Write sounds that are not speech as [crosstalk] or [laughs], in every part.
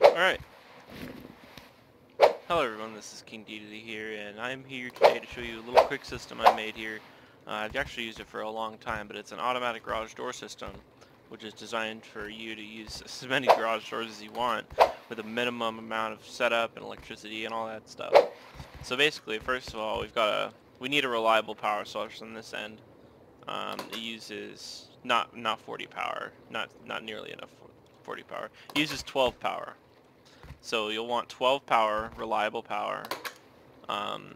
Alright. Hello everyone, this is King Dedede here, and I'm here today to show you a little quick system I made here. Uh, I've actually used it for a long time, but it's an automatic garage door system, which is designed for you to use [laughs] as many garage doors as you want, with a minimum amount of setup and electricity and all that stuff. So basically, first of all, we've got a, we need a reliable power source on this end. Um, it uses not not 40 power, not not nearly enough 40 power. It uses 12 power. So you'll want 12 power, reliable power. Um,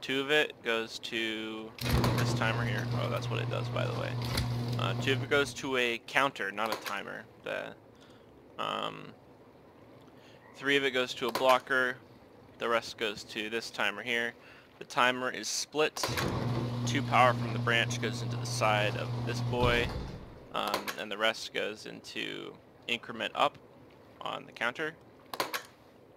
two of it goes to this timer here. Oh, that's what it does, by the way. Uh, two of it goes to a counter, not a timer. The, um, three of it goes to a blocker. The rest goes to this timer here. The timer is split. Two power from the branch goes into the side of this boy. Um, and the rest goes into increment up on the counter.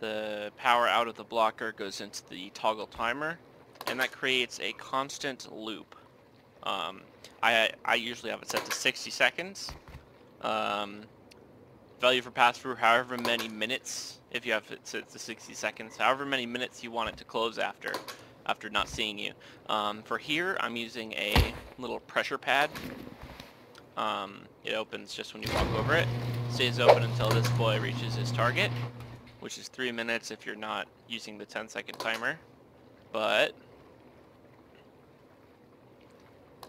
The power out of the blocker goes into the toggle timer, and that creates a constant loop. Um, I, I usually have it set to 60 seconds. Um, value for pass-through, however many minutes, if you have it set to 60 seconds, however many minutes you want it to close after, after not seeing you. Um, for here, I'm using a little pressure pad. Um, it opens just when you walk over it. Stays open until this boy reaches his target, which is 3 minutes if you're not using the 10 second timer. But...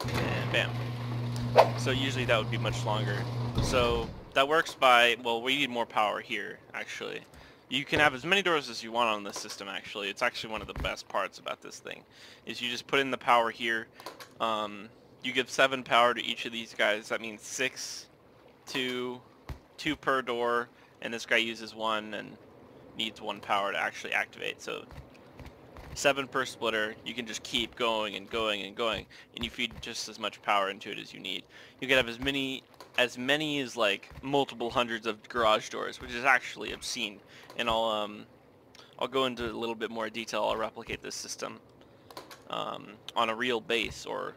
And bam. So usually that would be much longer. So that works by, well we need more power here actually. You can have as many doors as you want on this system actually. It's actually one of the best parts about this thing. Is you just put in the power here. Um, you give 7 power to each of these guys. That means 6 to two per door, and this guy uses one and needs one power to actually activate. So seven per splitter, you can just keep going and going and going, and you feed just as much power into it as you need. You can have as many as many as like multiple hundreds of garage doors, which is actually obscene. And I'll um I'll go into a little bit more detail. I'll replicate this system um, on a real base or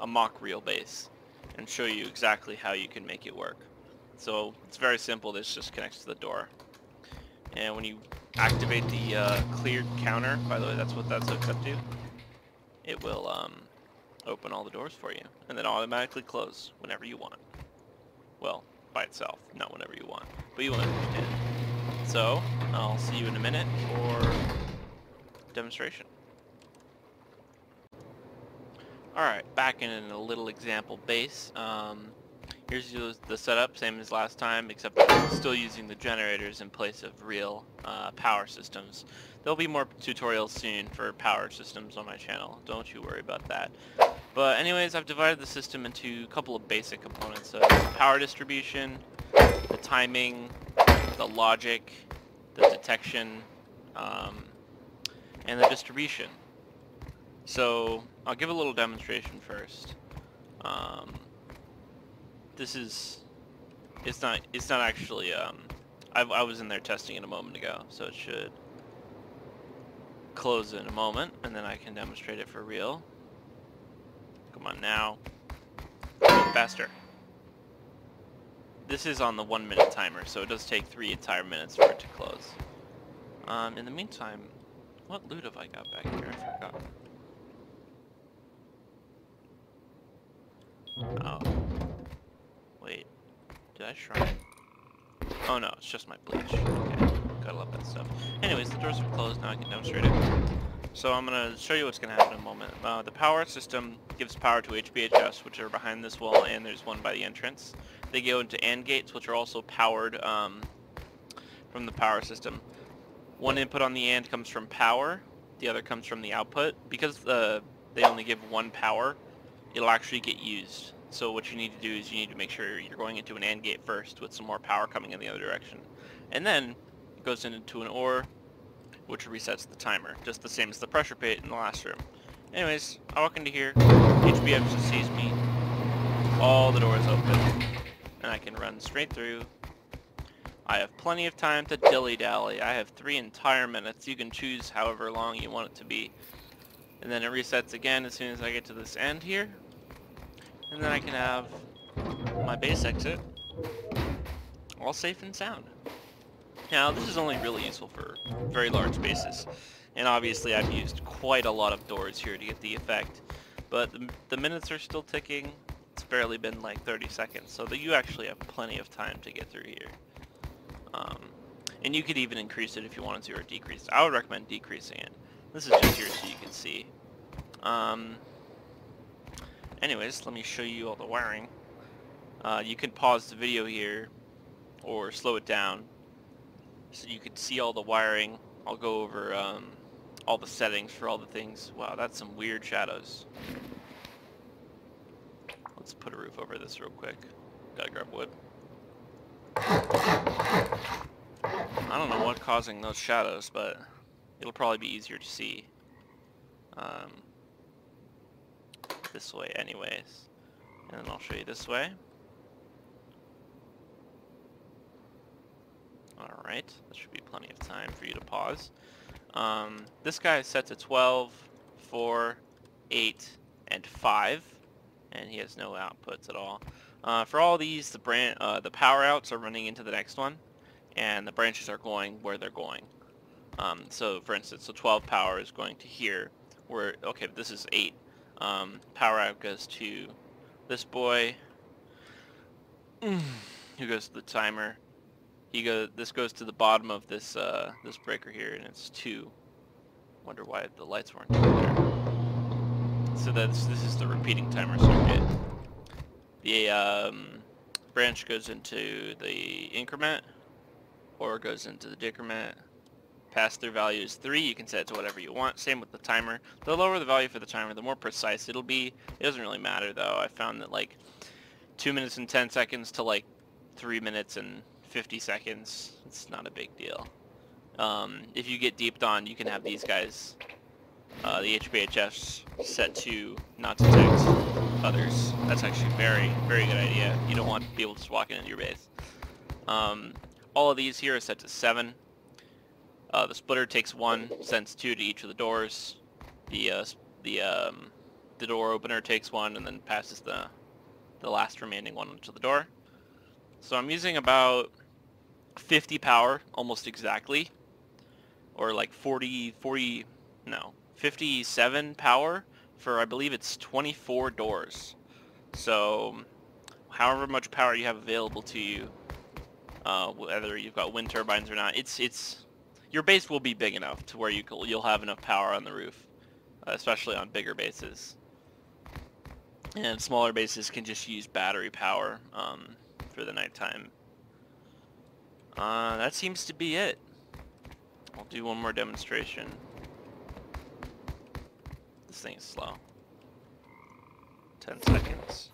a mock real base and show you exactly how you can make it work. So it's very simple. This just connects to the door. And when you activate the uh, cleared counter, by the way, that's what that's hooked up to, it will um, open all the doors for you and then automatically close whenever you want. Well, by itself, not whenever you want, but you understand. So, I'll see you in a minute for demonstration. Alright, back in a little example base. Um, Here's the setup, same as last time, except still using the generators in place of real uh, power systems. There'll be more tutorials soon for power systems on my channel, don't you worry about that. But anyways, I've divided the system into a couple of basic components. So power distribution, the timing, the logic, the detection, um, and the distribution. So I'll give a little demonstration first. Um, this is it's not it's not actually um I, I was in there testing it a moment ago so it should close in a moment and then I can demonstrate it for real. Come on now. Faster. This is on the one minute timer so it does take three entire minutes for it to close. Um, in the meantime what loot have I got back here? I forgot. Oh did I shrine? Oh no, it's just my bleach. Okay, gotta love that stuff. Anyways, the doors are closed, now I can demonstrate it. So I'm to show you what's to happen in a moment. Uh, the power system gives power to HBHF, which are behind this wall, and there's one by the entrance. They go into AND gates, which are also powered um, from the power system. One input on the AND comes from power, the other comes from the output. Because uh, they only give one power, it'll actually get used. So what you need to do is you need to make sure you're going into an AND gate first with some more power coming in the other direction. And then it goes into an OR, which resets the timer, just the same as the pressure plate in the last room. Anyways, I walk into here, HBF just sees me, all the doors open, and I can run straight through. I have plenty of time to dilly-dally. I have three entire minutes. You can choose however long you want it to be. And then it resets again as soon as I get to this end here. And then I can have my base exit all safe and sound. Now, this is only really useful for very large bases. and obviously I've used quite a lot of doors here to get the effect, but the, the minutes are still ticking. It's barely been like 30 seconds, so that you actually have plenty of time to get through here. Um, and you could even increase it if you wanted to, or decrease it. I would recommend decreasing it. This is just here so you can see. Um, anyways, let me show you all the wiring. Uh, you can pause the video here, or slow it down, so you can see all the wiring. I'll go over um, all the settings for all the things. Wow, that's some weird shadows. Let's put a roof over this real quick. Gotta grab wood. I don't know what causing those shadows, but it'll probably be easier to see um, this way anyways. And then I'll show you this way. Alright, that should be plenty of time for you to pause. Um, this guy is set to 12, 4, 8, and 5, and he has no outputs at all. Uh, for all these, the brand, uh, the power outs are running into the next one, and the branches are going where they're going. Um, so, for instance, so 12 power is going to here, where, okay, this is 8. Um, power out goes to this boy, who goes to the timer, he go. This goes to the bottom of this uh, this breaker here, and it's two. Wonder why the lights weren't there. So that's this is the repeating timer circuit. The um, branch goes into the increment, or goes into the decrement. Pass-through value is 3. You can set it to whatever you want. Same with the timer. The lower the value for the timer, the more precise it'll be. It doesn't really matter, though. I found that, like, 2 minutes and 10 seconds to, like, 3 minutes and 50 seconds. It's not a big deal. Um, if you get deeped on, you can have these guys, uh, the HBHFs, set to not detect others. That's actually very, very good idea. You don't want people just walking into your base. Um, all of these here are set to 7. Uh, the splitter takes 1, sends 2 to each of the doors. The, uh, the, um, the door opener takes 1 and then passes the, the last remaining one to the door. So I'm using about 50 power, almost exactly. Or like 40, 40, no, 57 power for, I believe it's 24 doors. So, however much power you have available to you, uh, whether you've got wind turbines or not, it's, it's, your base will be big enough to where you, you'll have enough power on the roof, especially on bigger bases. And smaller bases can just use battery power um, for the nighttime uh, that seems to be it. I'll do one more demonstration. This thing is slow. 10 seconds.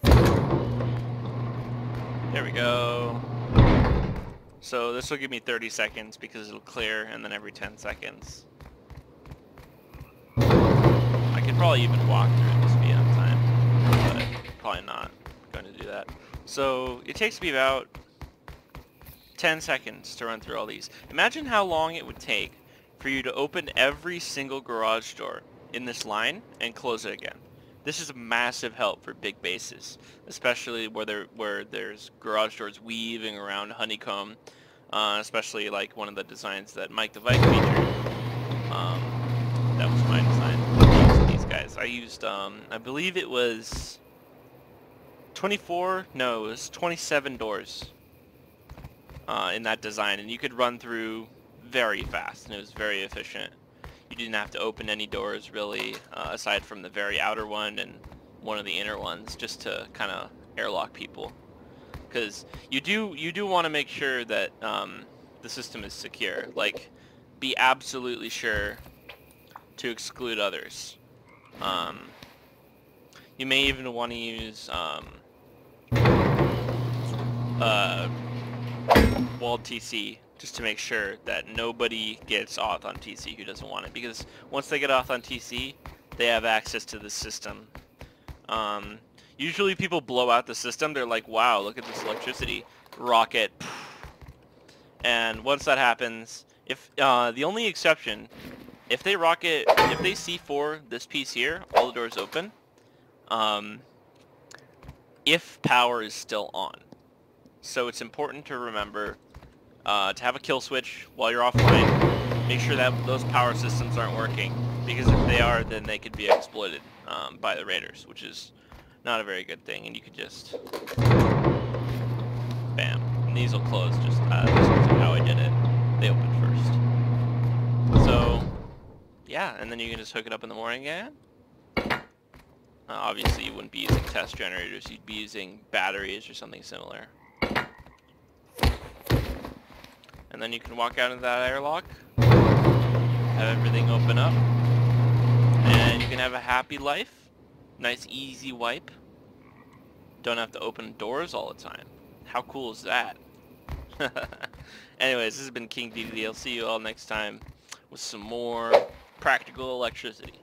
There we go. So this will give me 30 seconds because it'll clear and then every 10 seconds. I could probably even walk through this be on time, but probably not going to do that. So it takes me about 10 seconds to run through all these. Imagine how long it would take for you to open every single garage door in this line and close it again. This is a massive help for big bases, especially where there where there's garage doors weaving around honeycomb, uh, especially like one of the designs that Mike the featured. Um, that was my design. I used these guys. I used, um, I believe it was 24, no, it was 27 doors uh, in that design, and you could run through very fast, and it was very efficient. You didn't have to open any doors really, uh, aside from the very outer one and one of the inner ones, just to kind of airlock people. Because you do you do want to make sure that um, the system is secure. Like, be absolutely sure to exclude others. Um, you may even want to use um, uh, walled TC just to make sure that nobody gets auth on TC who doesn't want it. Because once they get auth on TC, they have access to the system. Um, usually people blow out the system. They're like, wow, look at this electricity. Rocket. And once that happens, if uh, the only exception, if they rocket, if they C4 this piece here, all the doors open, um, if power is still on. So it's important to remember uh, to have a kill switch while you're offline. Make sure that those power systems aren't working, because if they are, then they could be exploited um, by the raiders, which is not a very good thing. And you could just bam, and these will close. Just uh, this is how I did it. They opened first. So yeah, and then you can just hook it up in the morning again. Uh, obviously, you wouldn't be using test generators. You'd be using batteries or something similar. And then you can walk out into that airlock, have everything open up, and you can have a happy life. Nice easy wipe. Don't have to open doors all the time. How cool is that? [laughs] Anyways, this has been King DDD. I'll see you all next time with some more practical electricity.